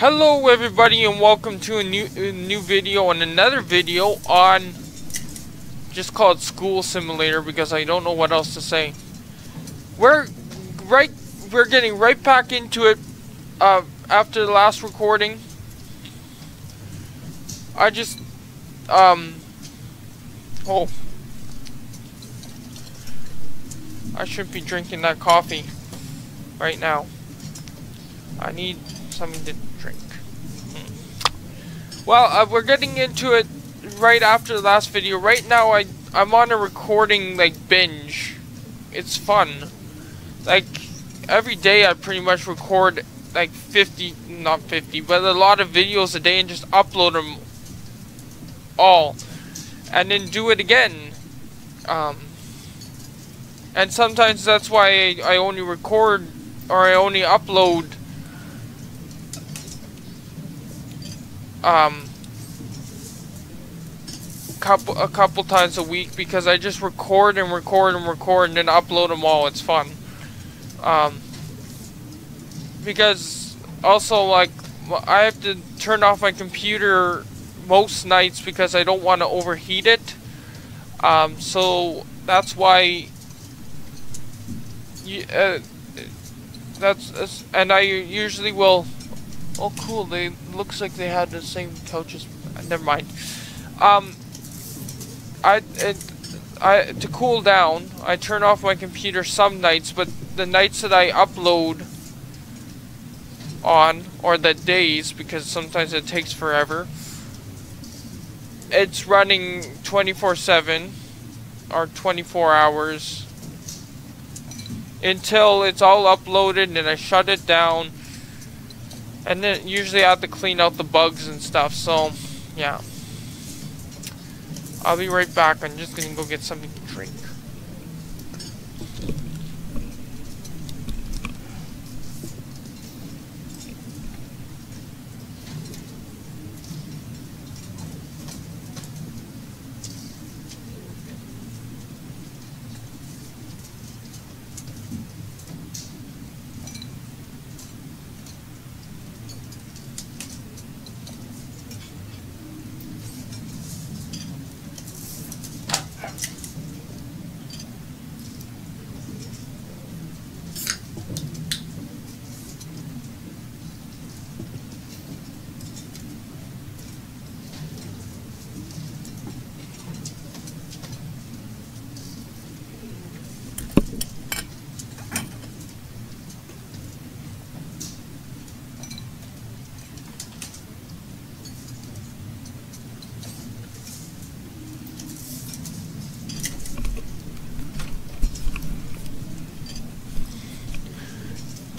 Hello everybody and welcome to a new a new video and another video on just called School Simulator because I don't know what else to say. We're right we're getting right back into it uh, after the last recording. I just um oh I shouldn't be drinking that coffee right now. I need something to. Well, uh, we're getting into it right after the last video. Right now, I I'm on a recording like binge. It's fun. Like every day, I pretty much record like 50, not 50, but a lot of videos a day and just upload them all, and then do it again. Um, and sometimes that's why I, I only record or I only upload um couple a couple times a week because I just record and record and record and then upload them all. It's fun. Um, because also like I have to turn off my computer most nights because I don't want to overheat it. Um, so that's why. You, uh, that's, that's and I usually will. Oh, cool! They looks like they had the same couches. Never mind. Um, I it, I to cool down. I turn off my computer some nights, but the nights that I upload on or the days because sometimes it takes forever. It's running 24/7 or 24 hours until it's all uploaded and I shut it down. And then usually I have to clean out the bugs and stuff, so yeah. I'll be right back. I'm just gonna go get something to drink.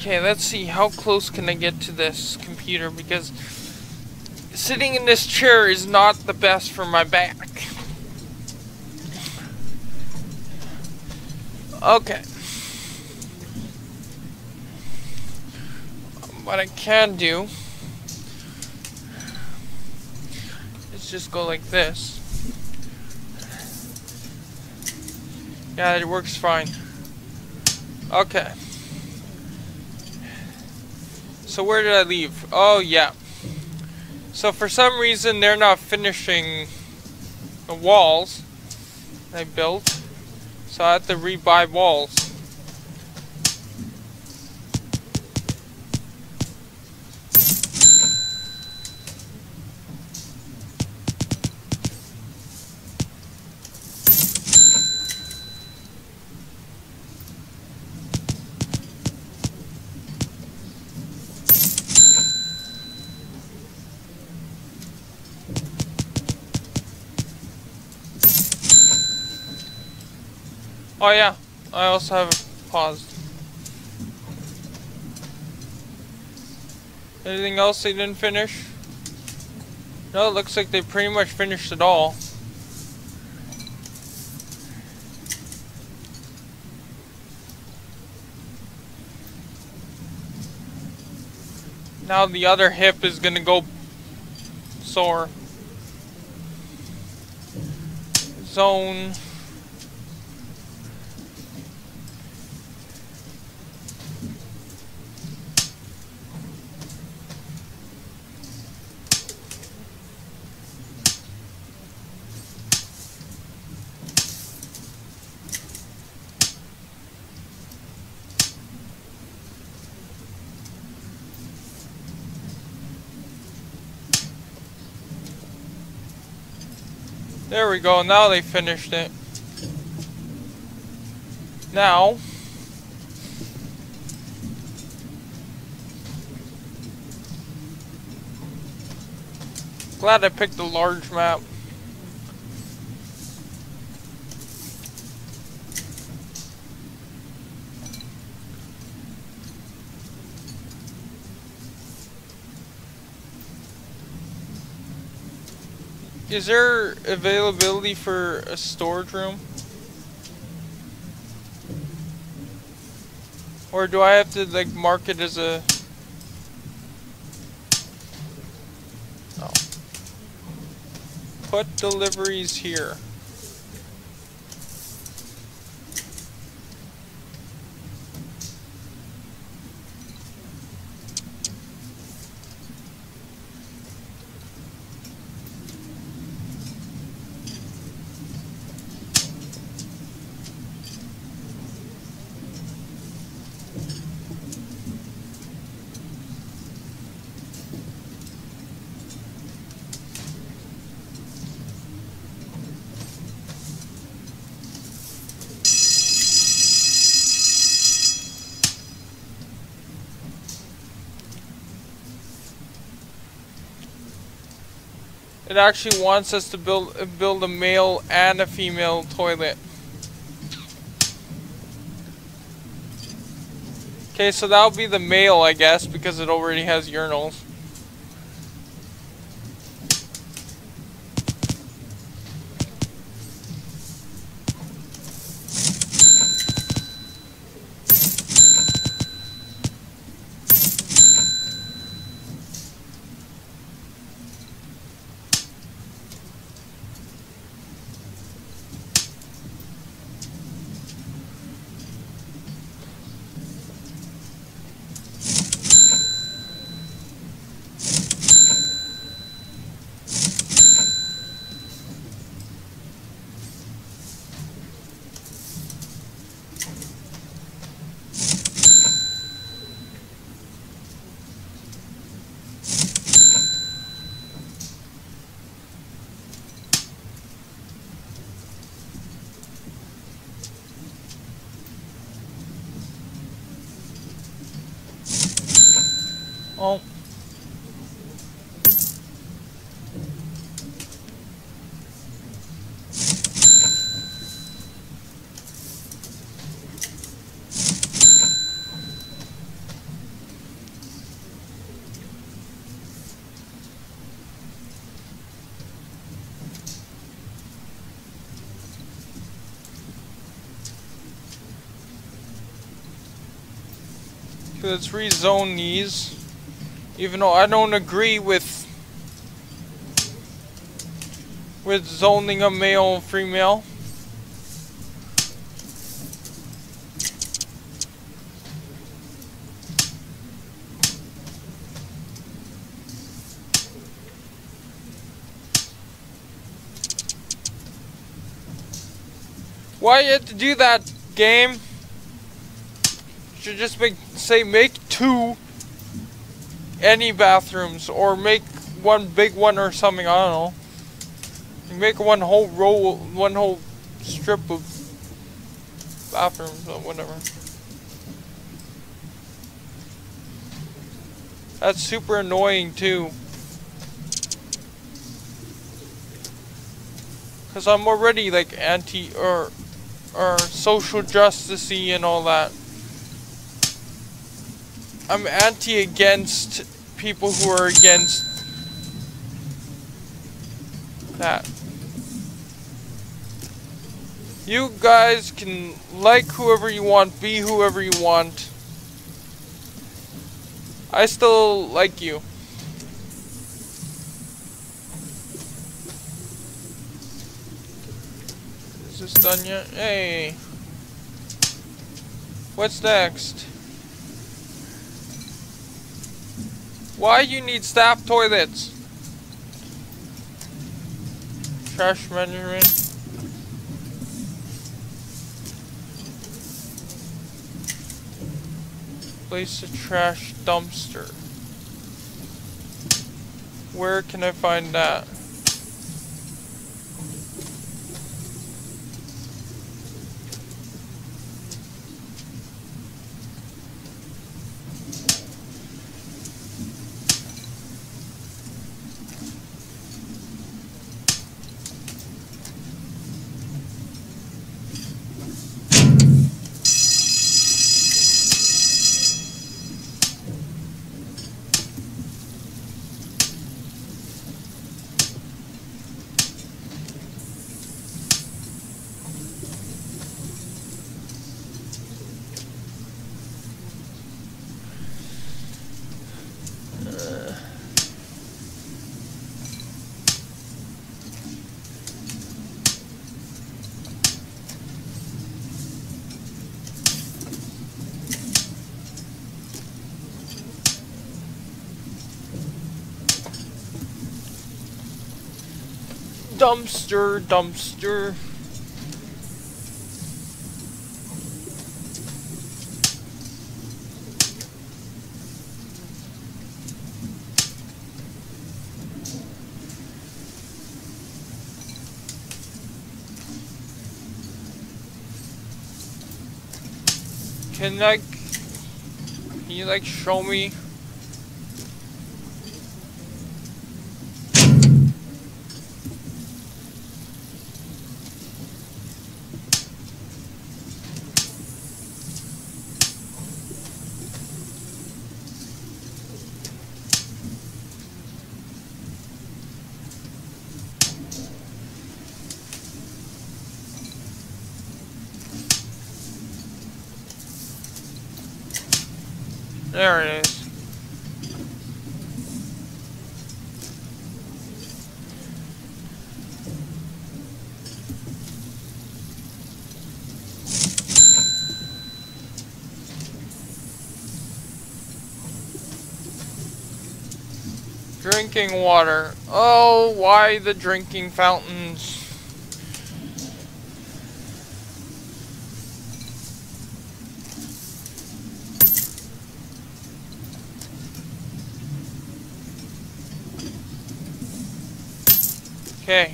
Okay, let's see, how close can I get to this computer, because sitting in this chair is not the best for my back. Okay. What I can do is just go like this. Yeah, it works fine. Okay. So where did I leave? Oh, yeah. So for some reason, they're not finishing the walls I built. So I have to rebuy walls. I also have paused. Anything else they didn't finish? No, it looks like they pretty much finished it all. Now the other hip is gonna go sore. Zone. There we go, now they finished it. Now... Glad I picked the large map. Is there availability for a storage room? Or do I have to like mark it as a oh. Put deliveries here. It actually wants us to build uh, build a male and a female toilet. Okay, so that'll be the male, I guess, because it already has urinals. Oh. Let's rezone these. Even though I don't agree with with zoning a male and female. Why you have to do that, game? Should just make say make two any bathrooms or make one big one or something. I don't know. make one whole row, one whole strip of bathrooms or whatever. That's super annoying too. Cause I'm already like anti or or social justicey and all that. I'm anti against people who are against that. You guys can like whoever you want, be whoever you want. I still like you. Is this done yet? Hey. What's next? Why you need staff toilets? Trash management. Place a trash dumpster. Where can I find that? Dumpster, dumpster. Can like, can you like show me? There it is. Drinking water. Oh, why the drinking fountains? Okay.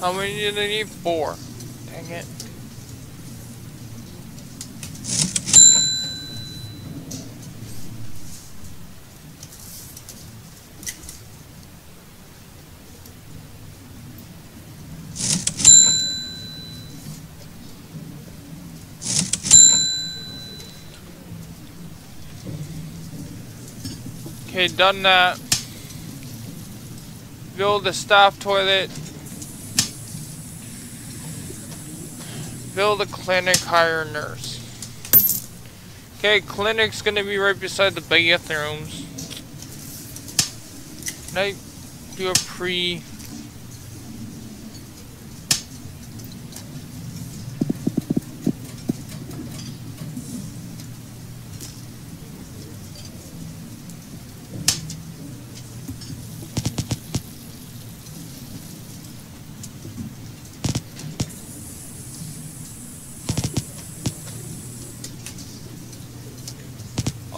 How many did I need? Four. Dang it. Okay, done that. Build the staff toilet. Build a clinic, hire a nurse. Okay, clinic's gonna be right beside the bathrooms. Can I do a pre...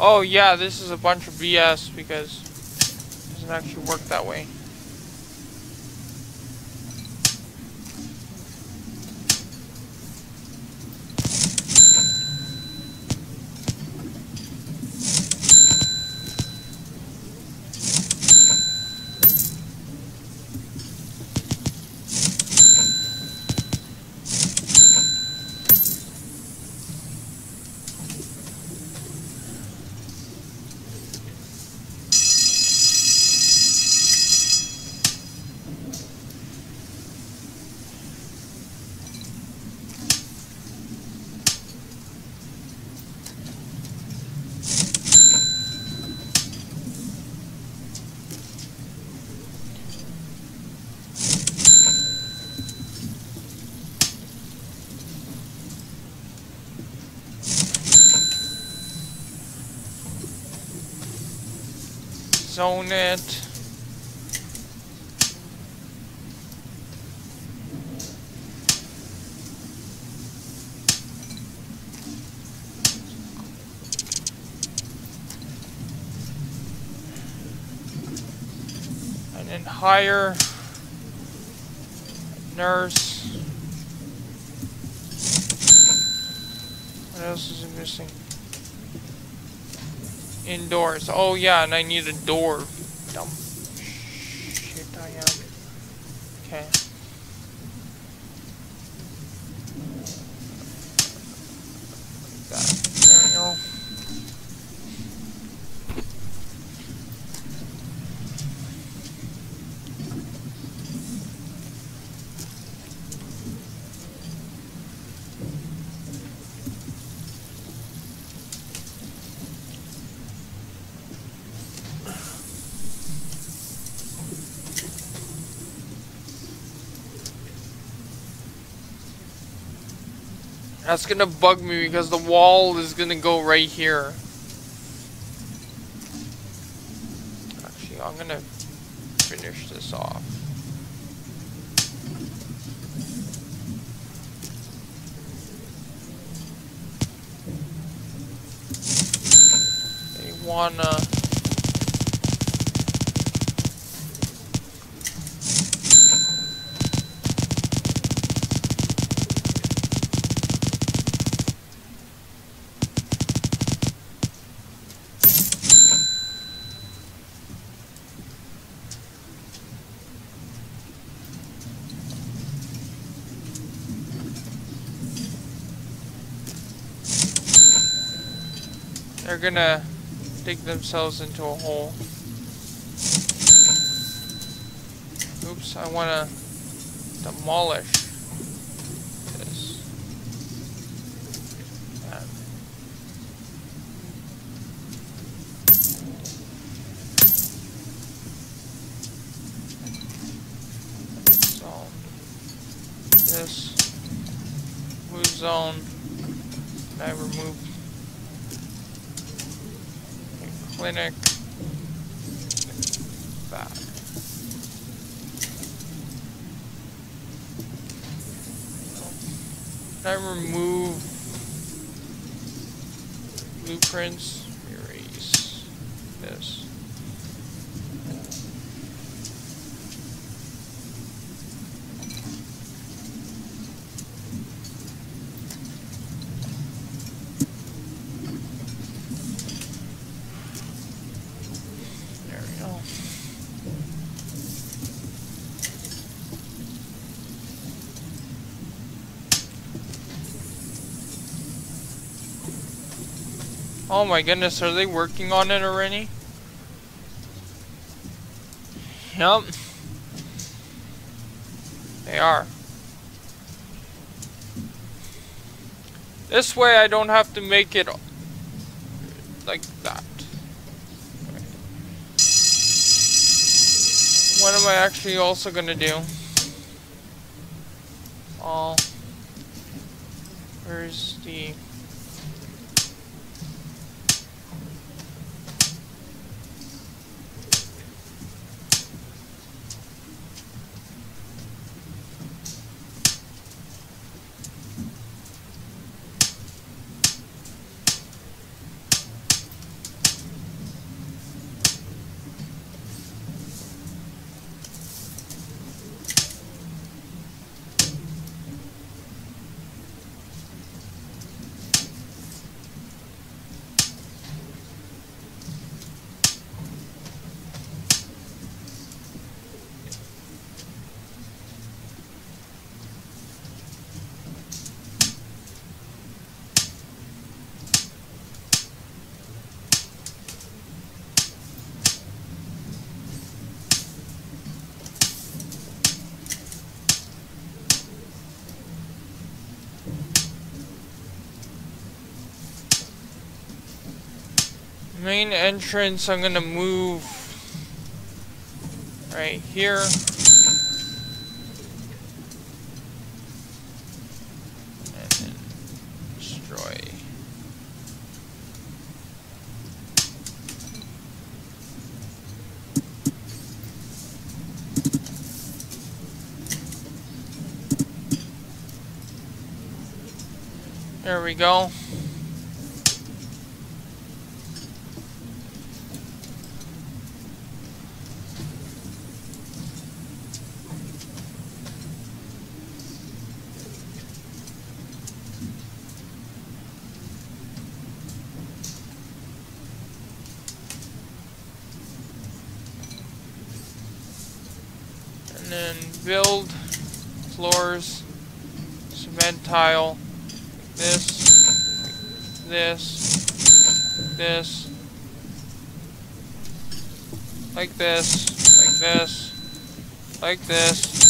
Oh yeah, this is a bunch of BS because it doesn't actually work that way. Zone it. And then hire nurse. What else is it missing? Indoors. Oh yeah, and I need a door. That's gonna bug me because the wall is gonna go right here. Actually, I'm gonna finish this off. They wanna... They're gonna dig themselves into a hole. Oops, I wanna demolish this. That. Zone. This. Move zone. And I remove clinic. Back. Can I remove blueprints? Erase this. There we go. Oh my goodness, are they working on it already? Yep. They are. This way I don't have to make it like that. What am I actually also gonna do? All. Where's the... main entrance I'm gonna move right here. And then destroy. There we go. And build floors, cement tile, this, this, this, like this, like this, like this,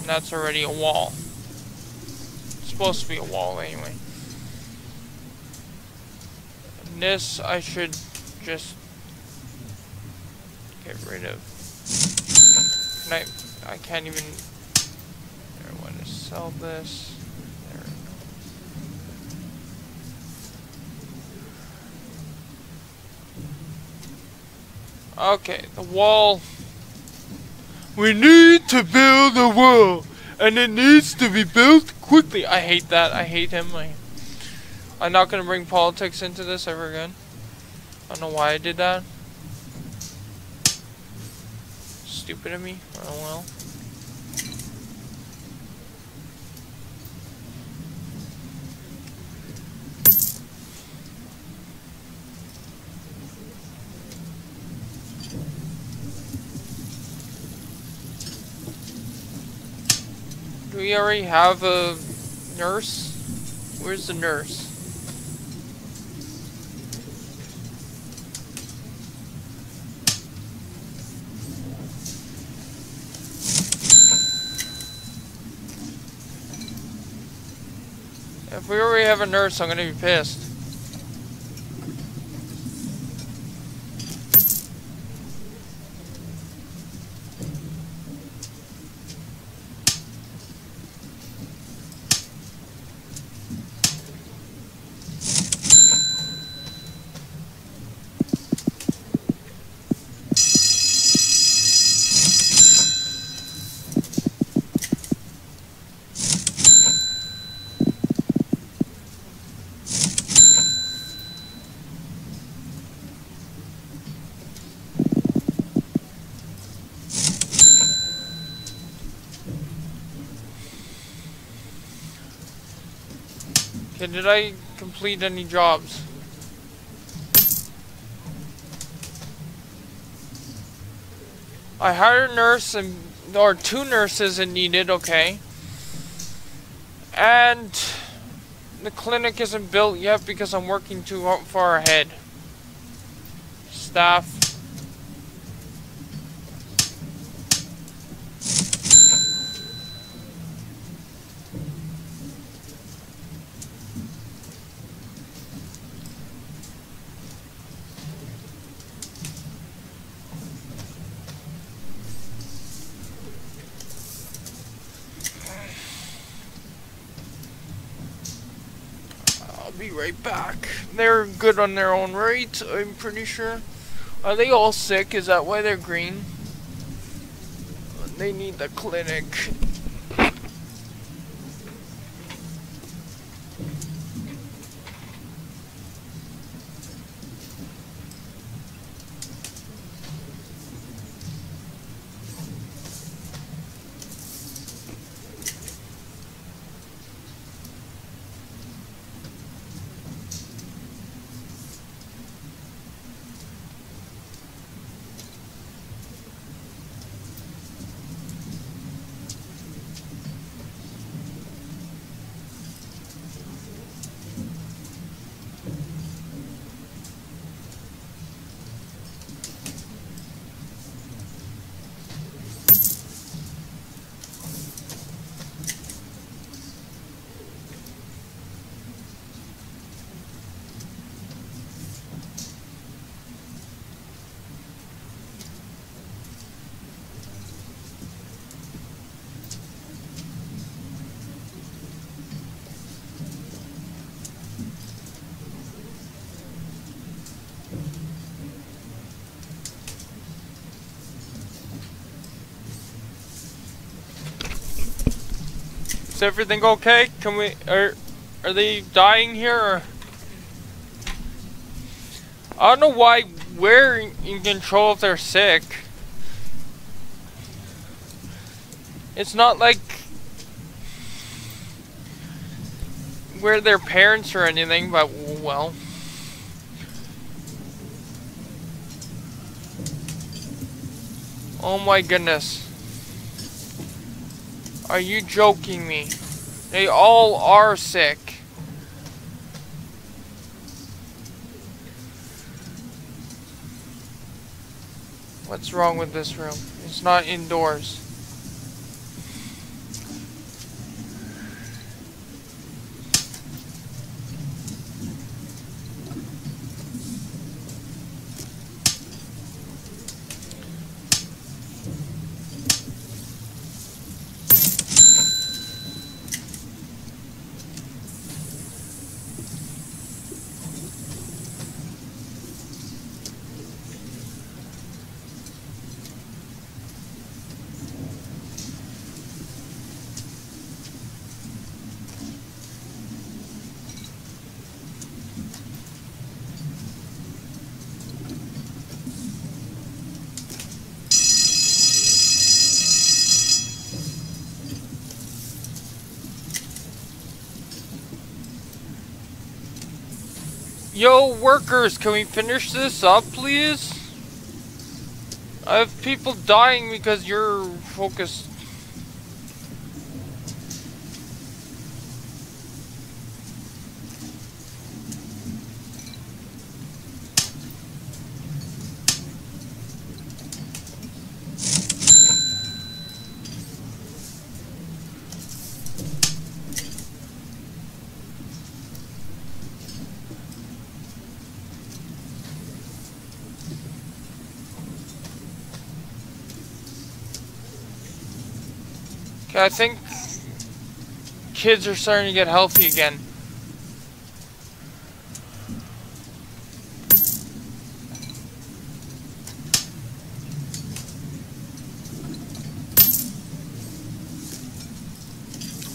and that's already a wall. It's supposed to be a wall anyway. And this I should just get rid of. I can't even... There, I want to sell this. There Okay, the wall. We need to build a wall, and it needs to be built quickly. I hate that. I hate him. I, I'm not going to bring politics into this ever again. I don't know why I did that. Stupid of me. Oh well. Do we already have a nurse? Where's the nurse? If we already have a nurse, I'm gonna be pissed. Okay, did I complete any jobs? I hired a nurse and or two nurses and needed, okay. And the clinic isn't built yet because I'm working too far ahead. Staff. I'll be right back. They're good on their own right, I'm pretty sure. Are they all sick? Is that why they're green? They need the clinic. Is everything okay? Can we are are they dying here or I don't know why we're in control if they're sick. It's not like we're their parents or anything, but well. Oh my goodness. Are you joking me? They all are sick. What's wrong with this room? It's not indoors. Yo, workers, can we finish this up, please? I have people dying because you're focused. I think kids are starting to get healthy again.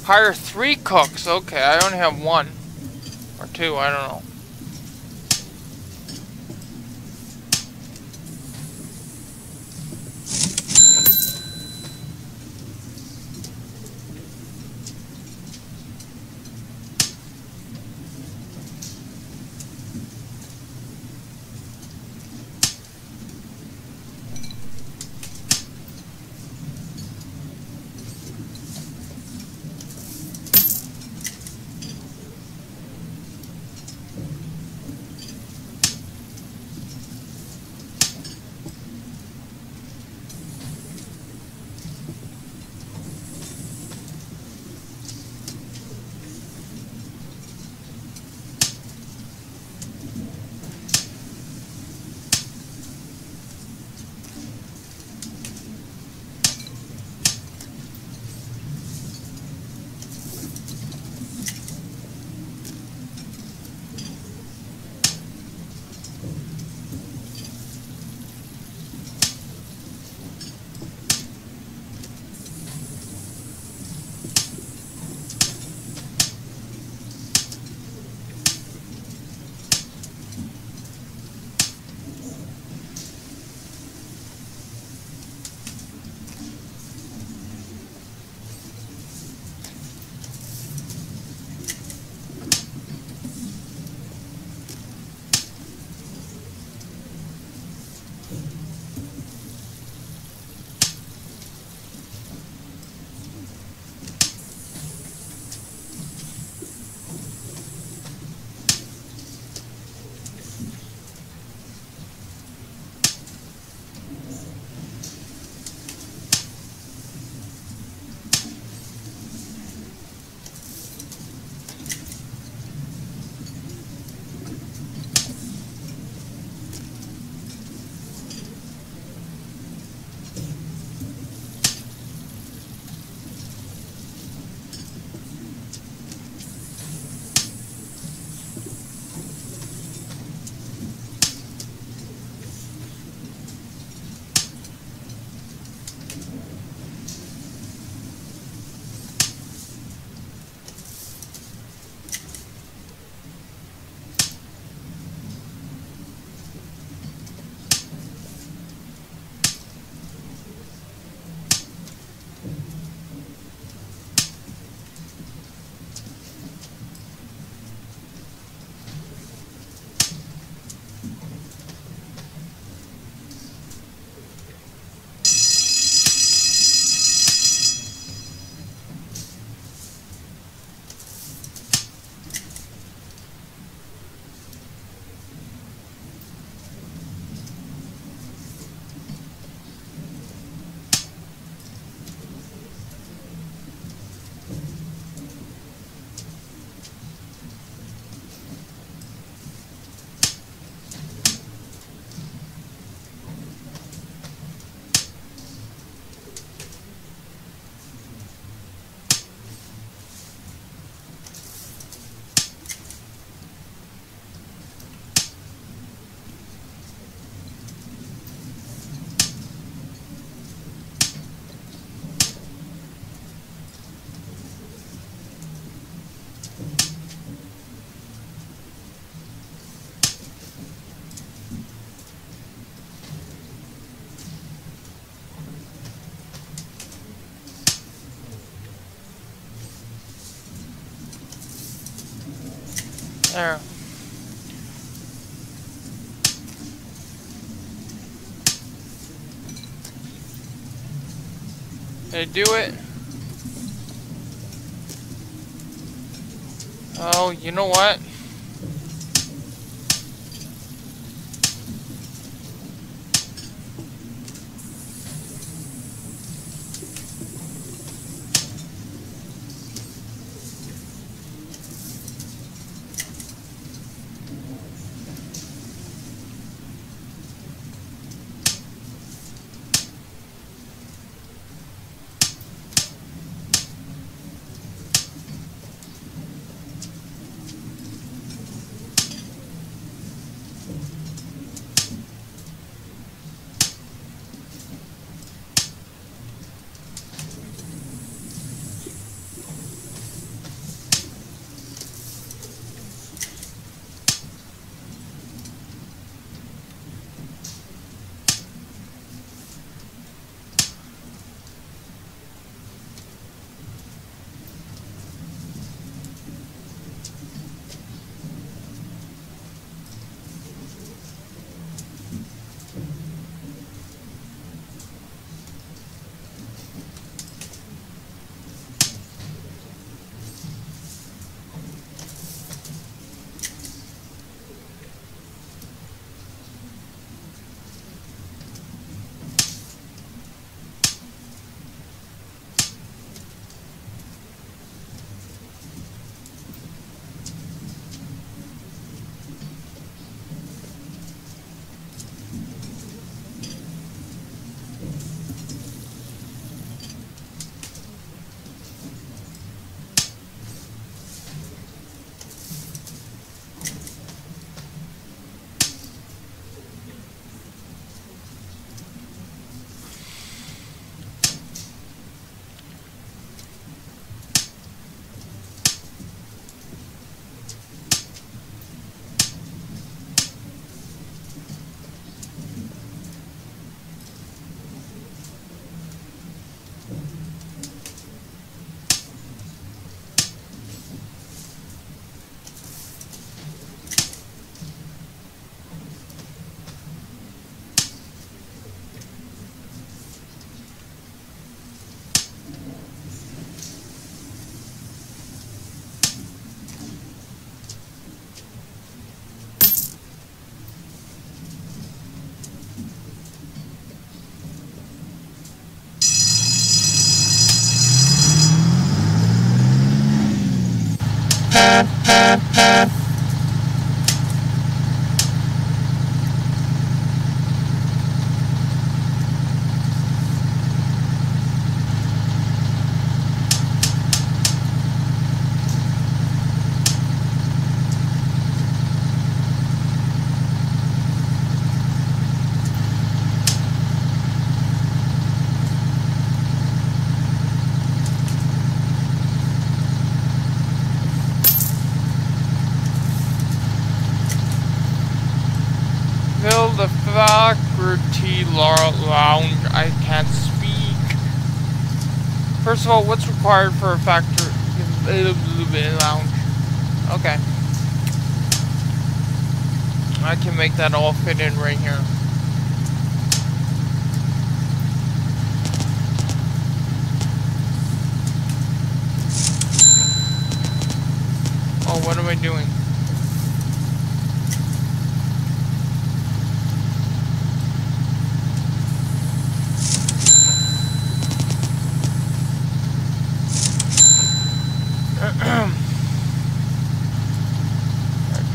Hire three cooks. Okay, I only have one. Or two, I don't know. So. They do it. Oh, you know what? Of all, what's required for a faculty lounge? Okay. I can make that all fit in right here. Oh, what am I doing?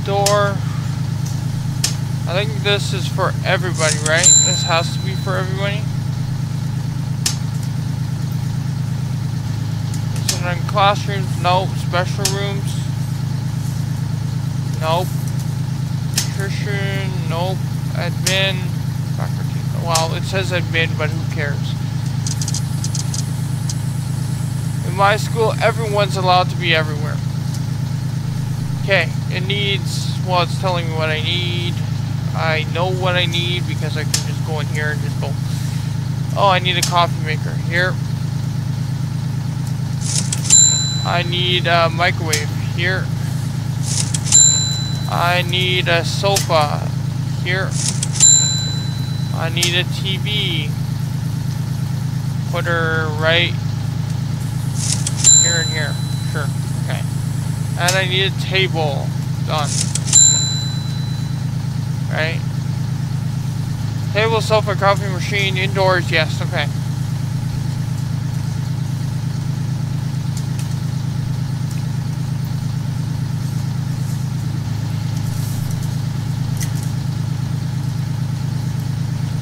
door. I think this is for everybody, right? This has to be for everybody. So then classrooms, nope. Special rooms, nope. Nutrition, nope. Admin, faculty. Well, it says admin, but who cares? In my school, everyone's allowed to be everywhere. Okay, it needs, well, it's telling me what I need. I know what I need because I can just go in here and just go, oh, I need a coffee maker. Here. I need a microwave. Here. I need a sofa. Here. I need a TV. put her right here and here. Sure. Okay. And I need a table. Done. Right? Table, sofa, coffee machine, indoors, yes, okay.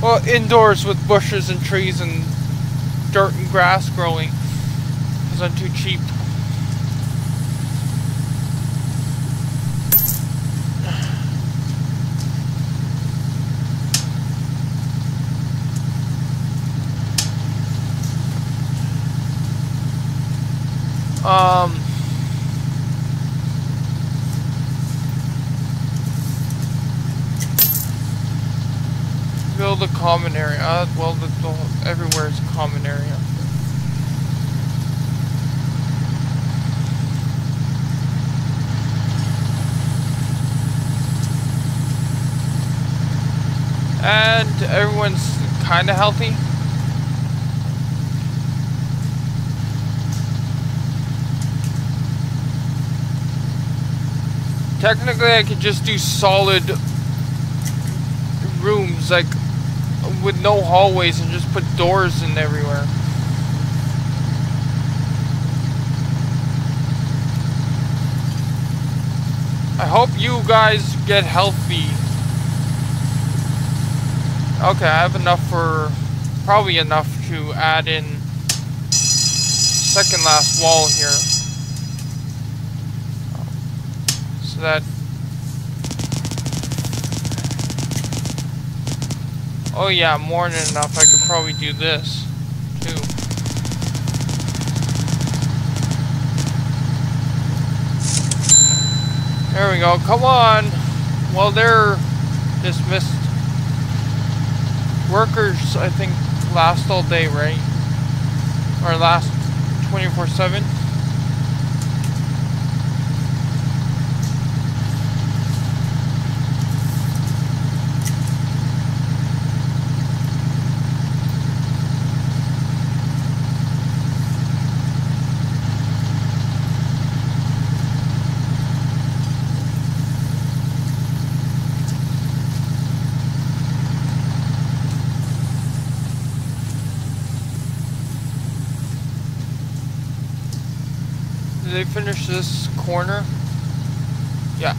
Well, indoors with bushes and trees and dirt and grass growing. Because I'm too cheap. Um... build a common area. Uh, well, the, the, everywhere is a common area. And everyone's kind of healthy. Technically, I could just do solid rooms, like with no hallways and just put doors in everywhere. I hope you guys get healthy. Okay, I have enough for... Probably enough to add in second last wall here. So that Oh yeah, more than enough. I could probably do this, too. There we go. Come on. Well, they're dismissed. Workers, I think, last all day, right? Or last 24-7? They finish this corner? Yeah.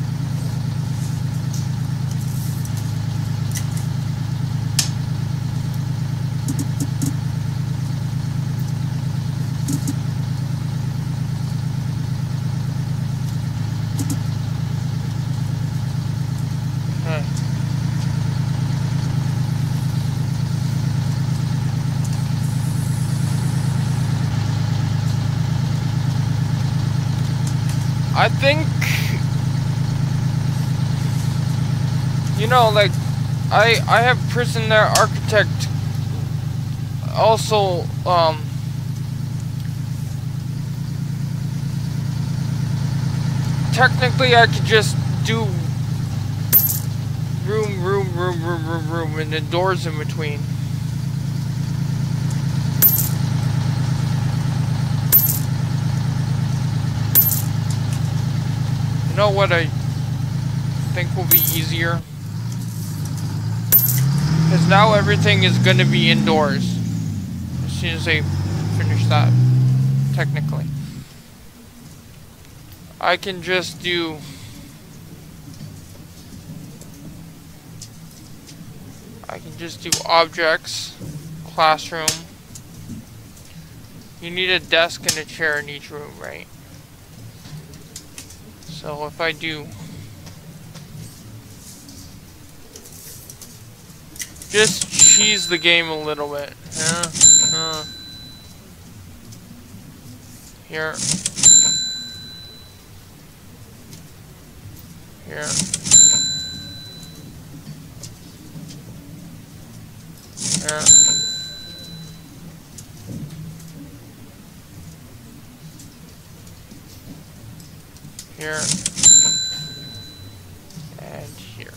I think like I I have prison there architect also um technically I could just do room room room room room room and then doors in between You know what I think will be easier? Now everything is going to be indoors. As soon as I finish that, technically. I can just do... I can just do objects, classroom. You need a desk and a chair in each room, right? So if I do just cheese the game a little bit. Yeah, uh, here. Here. Yeah. here, and here.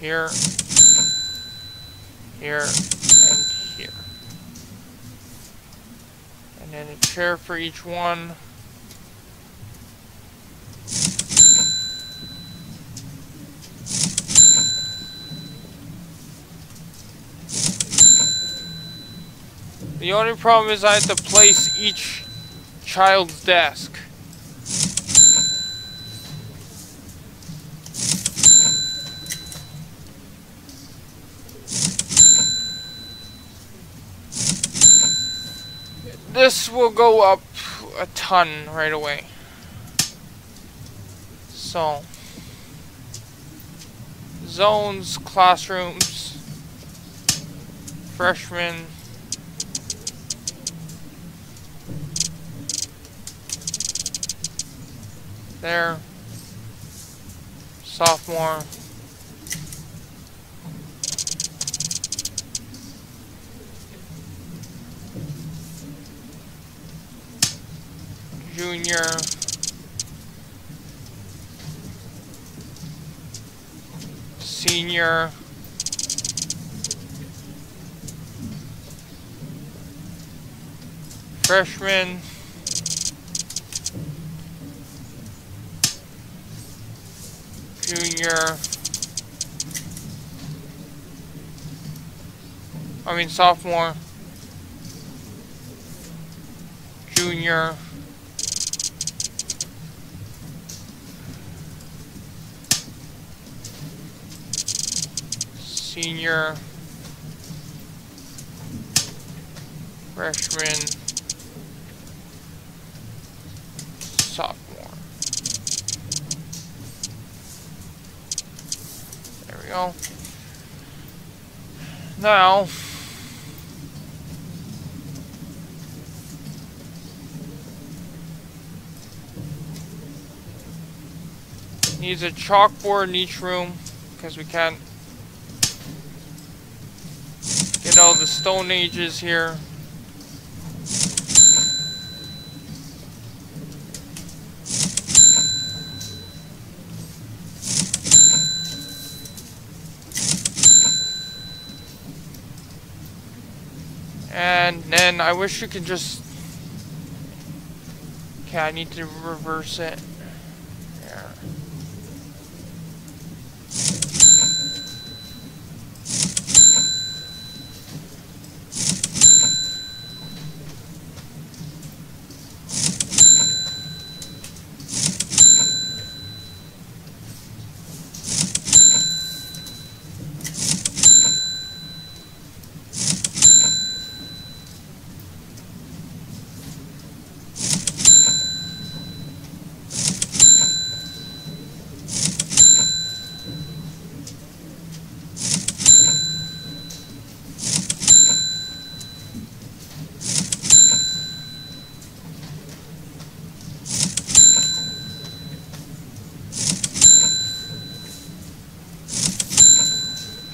Here, here, and here. And then a chair for each one. The only problem is I have to place each child's desk. This will go up a ton right away. So, zones, classrooms, freshmen, there. Sophomore. Junior. Senior. Freshman. junior. I mean sophomore. Junior. Senior. Freshman. Sophomore. There we go. Now, needs a chalkboard in each room because we can't all the stone ages here. And then I wish you could just... Okay, I need to reverse it. There.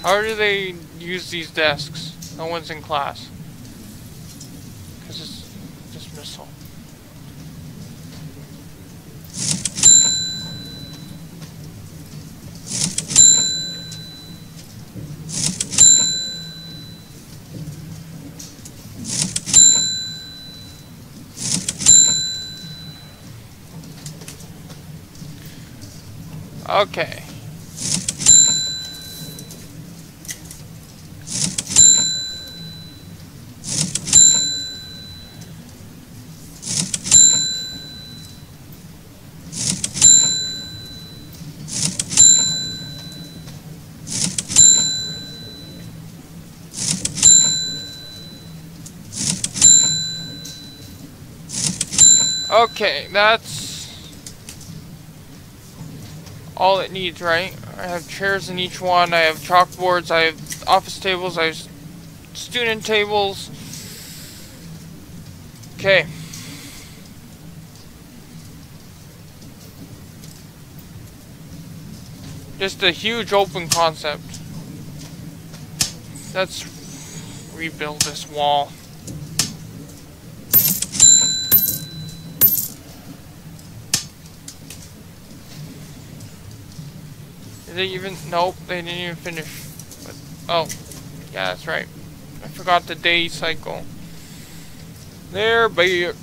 How do they use these desks? No one's in class. Because it's dismissal. Okay. Okay, that's all it needs, right? I have chairs in each one, I have chalkboards, I have office tables, I have student tables. Okay. Just a huge open concept. Let's rebuild this wall. Did they even? Nope, they didn't even finish. But, oh, Yeah, that's right. I forgot the day cycle. There, back.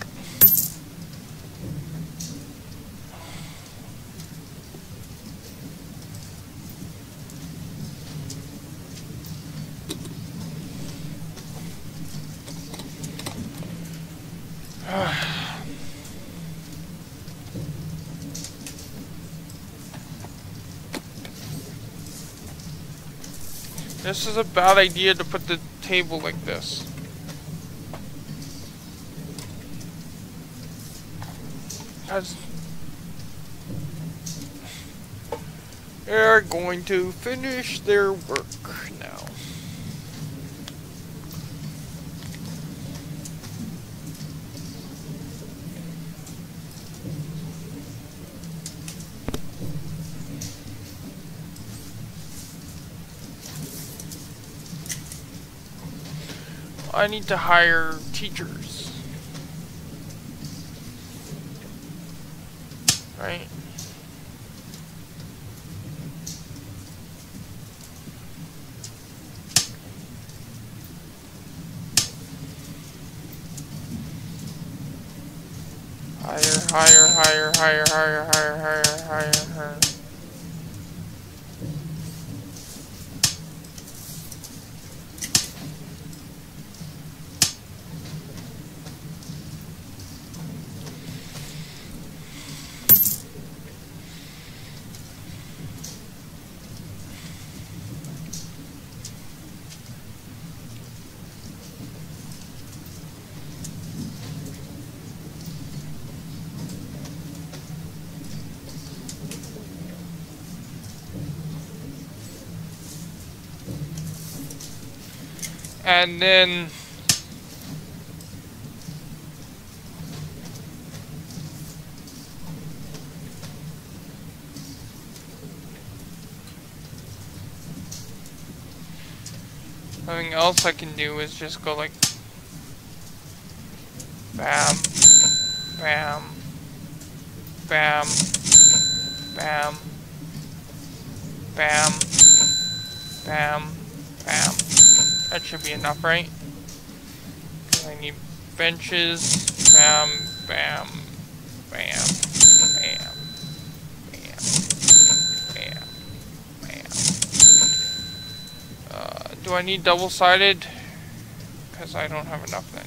This is a bad idea to put the table like this. Because they're going to finish their work now. I need to hire teachers. Right? Hire, hire, hire, hire, hire, hire, hire, hire, hire. And then Nothing else I can do is just go like bam, bam, bam, bam, bam, bam, bam. That should be enough, right? I need benches. Bam, bam, bam, bam, bam, bam, bam. Uh, do I need double-sided? Because I don't have enough then.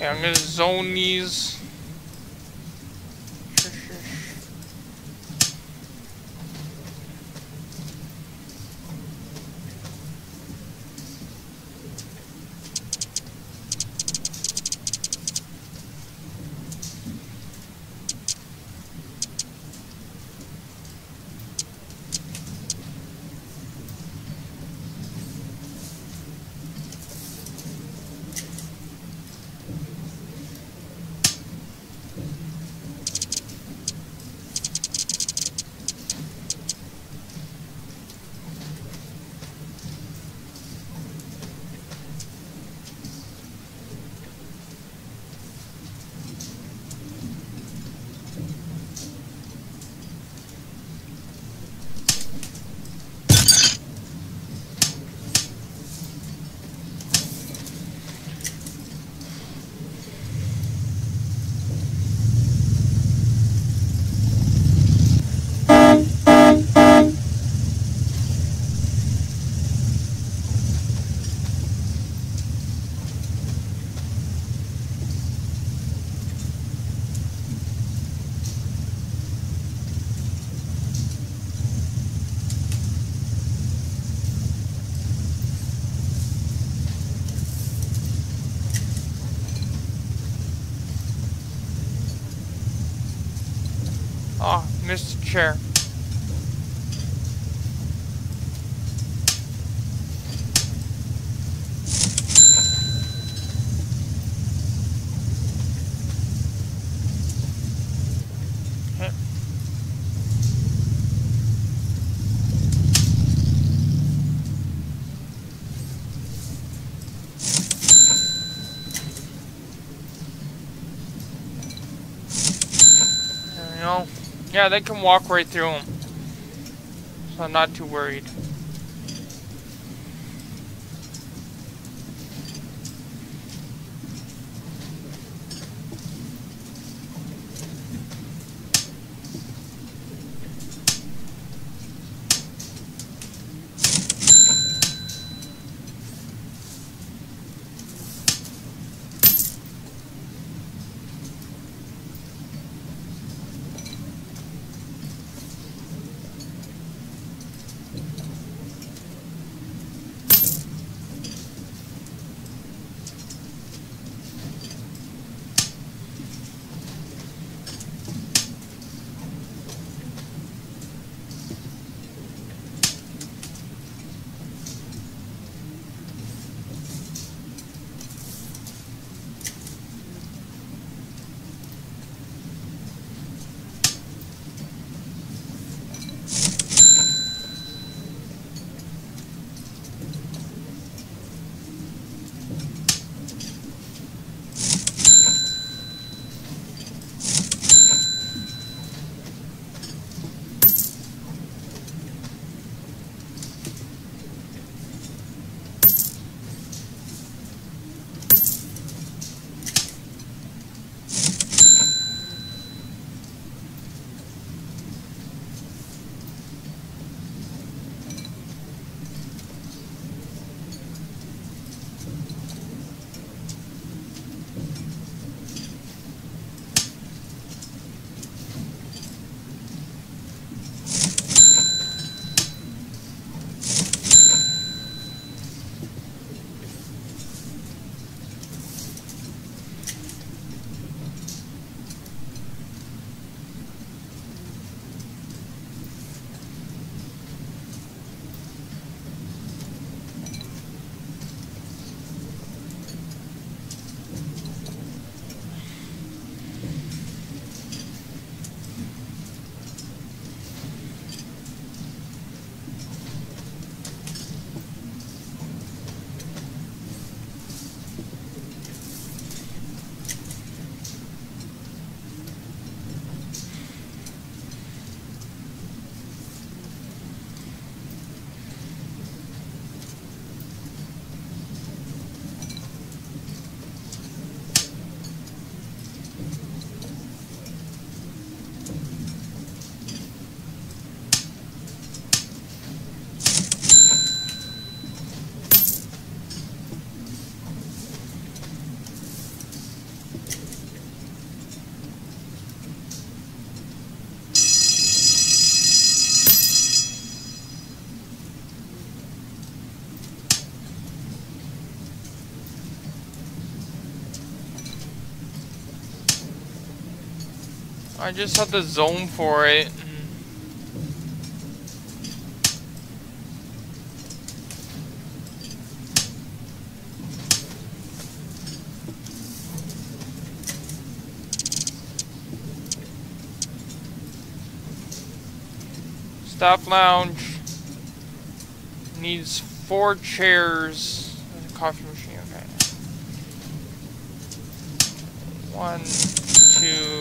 Okay, I'm gonna zone these. Yeah, they can walk right through them. So I'm not too worried. I just have the zone for it. Staff lounge needs four chairs. Coffee machine, okay. One, two.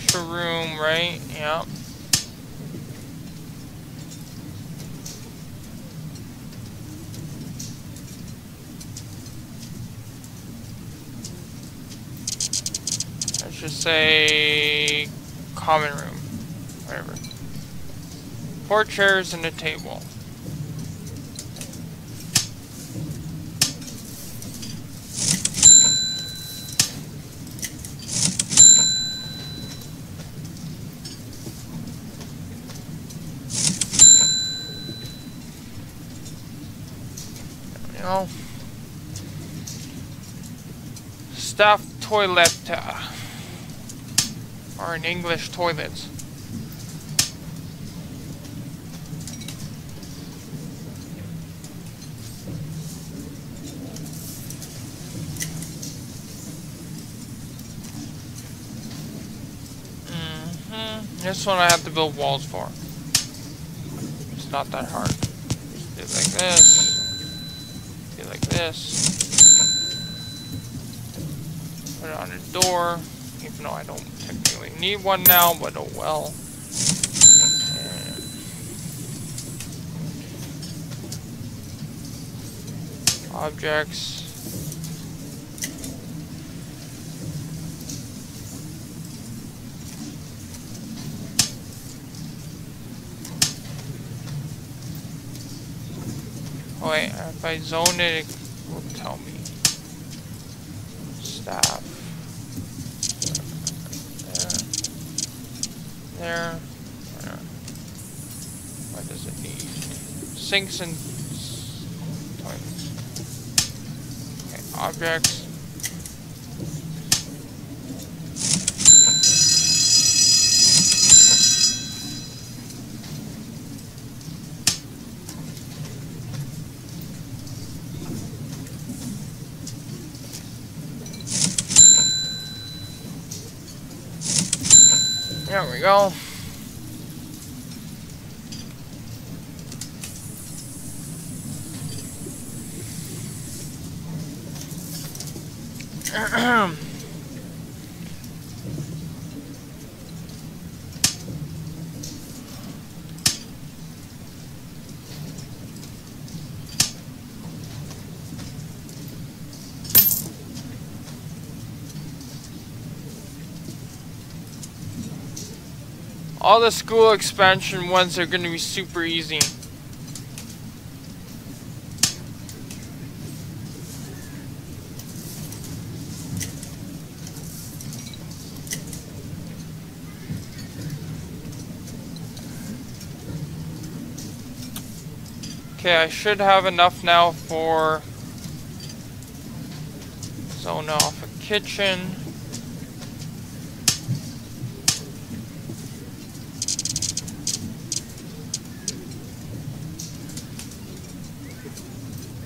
Special room, right? Yeah. Let's just say common room, whatever. Four chairs and a table. know, staff toilet, uh, or an English toilet. Mm-hmm. This one I have to build walls for. It's not that hard. Just do it like this this. Put it on a door, even though I don't technically need one now, but oh well. Objects. Oh wait, if I zone it, tell me. Stop. There. There. What does it need? Sinks and. Okay, objects. There we go. All the school expansion ones are going to be super easy. Okay, I should have enough now for zone off a kitchen.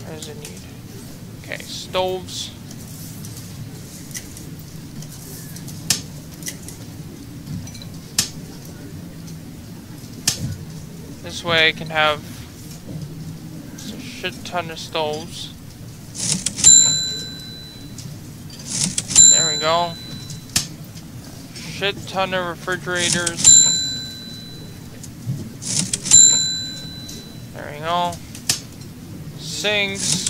What does it need? Okay, stoves. This way I can have ton of stoves. There we go. Shit ton of refrigerators. There we go. Sinks.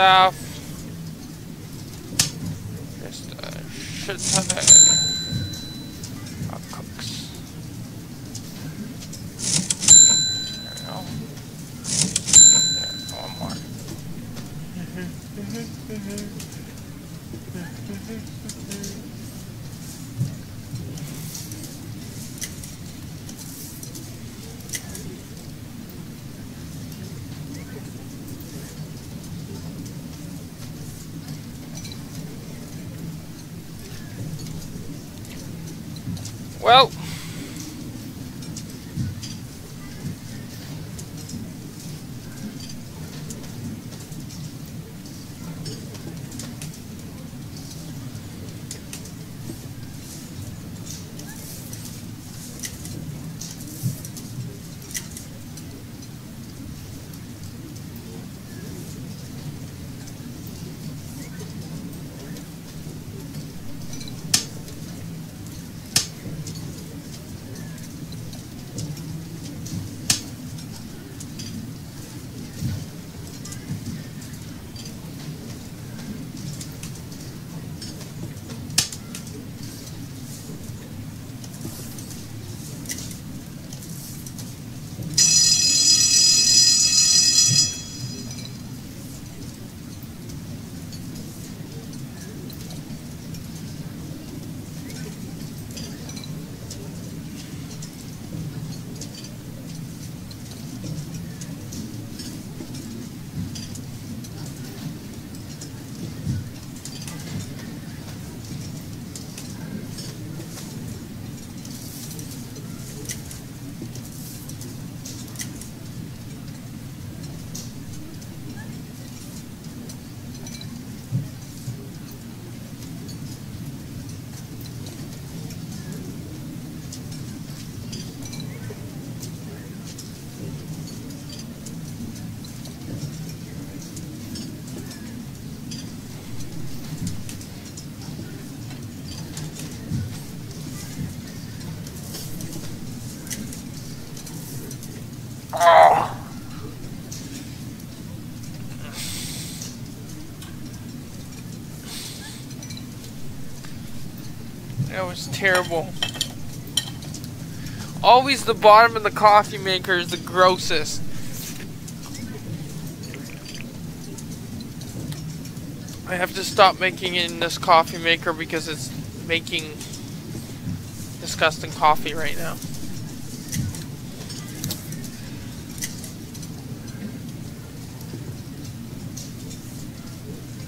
Stuff. Just a shit ton of cooks. There go. One more. Mm-hmm. Mm-hmm. Mm-hmm. Well, Oh. That was terrible. Always the bottom of the coffee maker is the grossest. I have to stop making it in this coffee maker because it's making disgusting coffee right now.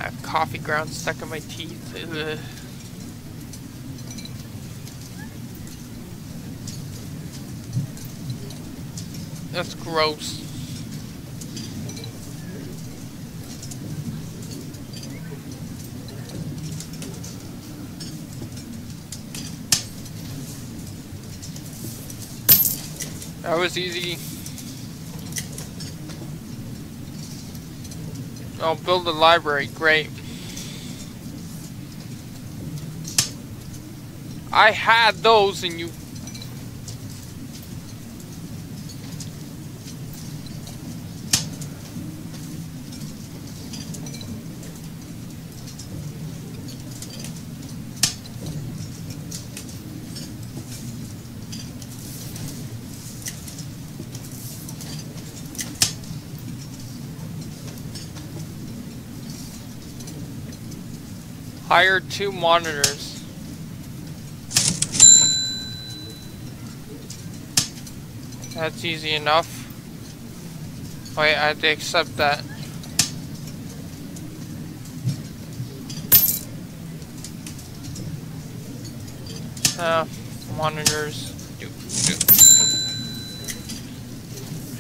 I have coffee grounds stuck in my teeth. Ugh. That's gross. That was easy. I'll build a library, great. I had those and you Two monitors. That's easy enough. Wait, I had to accept that. Uh, monitors.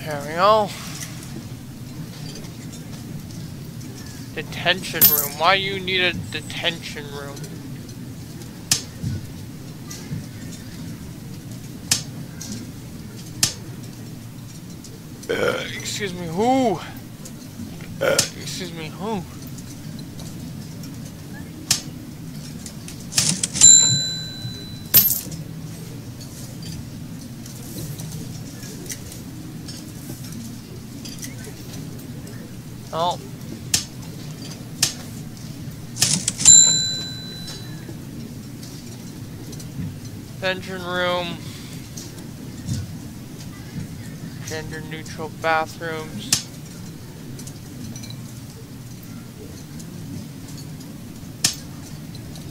There we go. Detention room. Why you need a detention room? Uh, excuse me, who? Uh, excuse me, who? Oh. Engine room. Gender neutral bathrooms.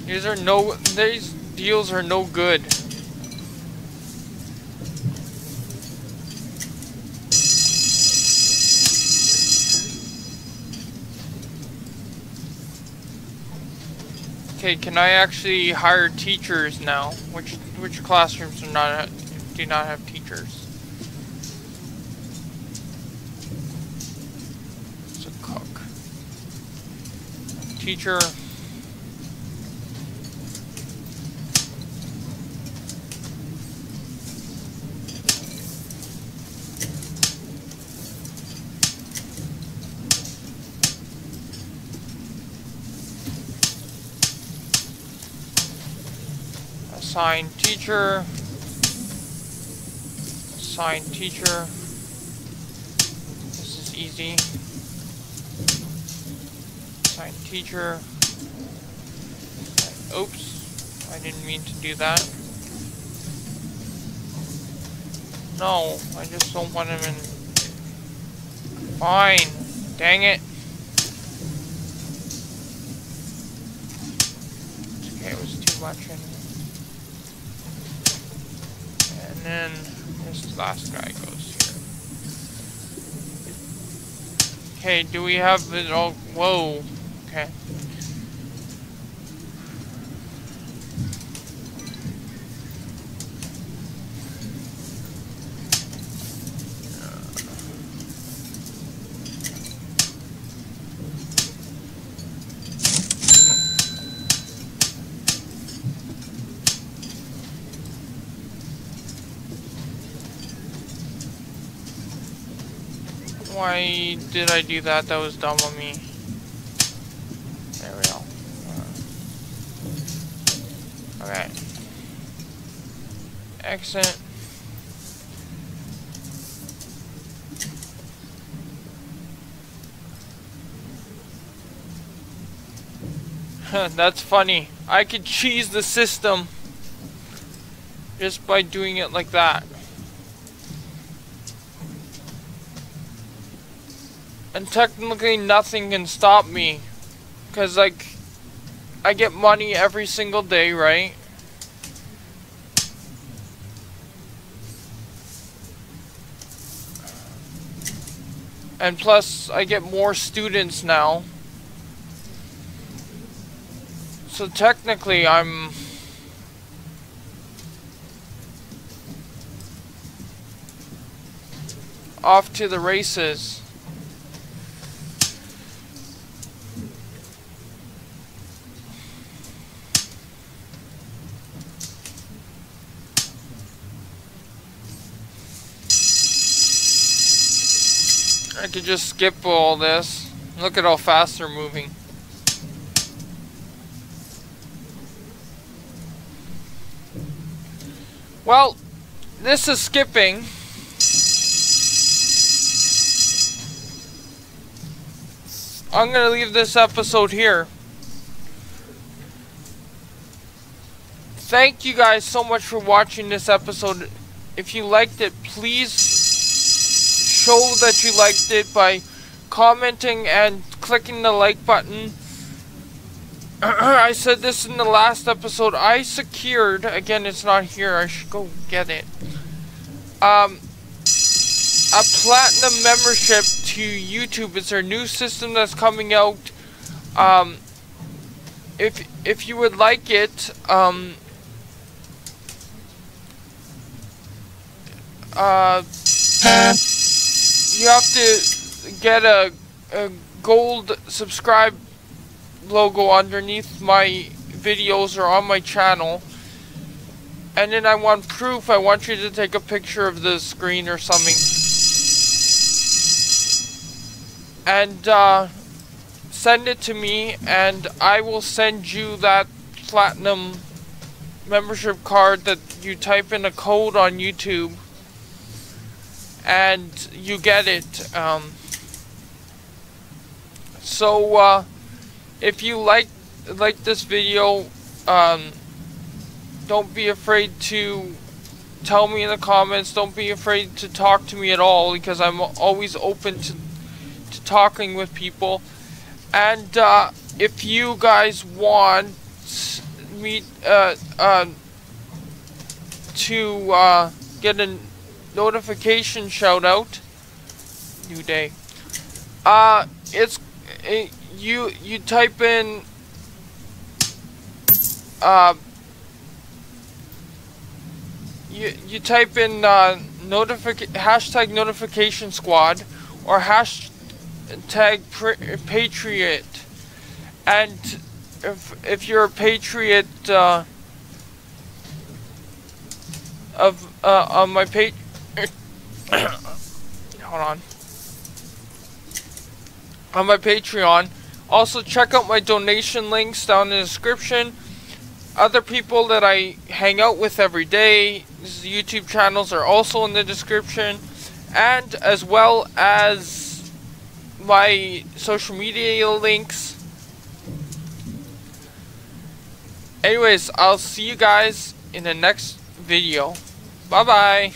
These are no, these deals are no good. Okay, can I actually hire teachers now? Which which classrooms do not do not have teachers? It's a cook. Teacher. Assign teacher. Assign teacher. This is easy. Assign teacher. Oops. I didn't mean to do that. No, I just don't want him in. Fine. Dang it. Okay, it was too much in and then this last guy goes here. Okay, do we have it all? Oh, whoa. Okay. Why did I do that? That was dumb of me. There we go. Okay. Exit. That's funny. I could cheese the system just by doing it like that. And technically nothing can stop me. Because, like, I get money every single day, right? And plus, I get more students now. So technically, I'm... Off to the races. I could just skip all this. Look at how fast they're moving. Well, this is skipping. I'm going to leave this episode here. Thank you guys so much for watching this episode. If you liked it, please show that you liked it by commenting and clicking the like button. I said this in the last episode. I secured, again, it's not here. I should go get it. Um, a platinum membership to YouTube. It's their new system that's coming out. Um, if if you would like it, um, uh you have to get a, a gold subscribe logo underneath my videos or on my channel. And then I want proof. I want you to take a picture of the screen or something. And uh, send it to me and I will send you that platinum membership card that you type in a code on YouTube and you get it. Um, so uh, if you like like this video, um, don't be afraid to tell me in the comments. Don't be afraid to talk to me at all because I'm always open to to talking with people. And uh, if you guys want me uh, uh, to uh, get an notification shout out. New day. Uh, it's it, you you type in uh, you you type in uh, notific hashtag notification squad or hashtag patriot, and if if you're a patriot uh, of uh, on my page, hold on, on my Patreon. Also, check out my donation links down in the description. Other people that I hang out with every day, YouTube channels are also in the description. And as well as my social media links. Anyways, I'll see you guys in the next video. Bye bye.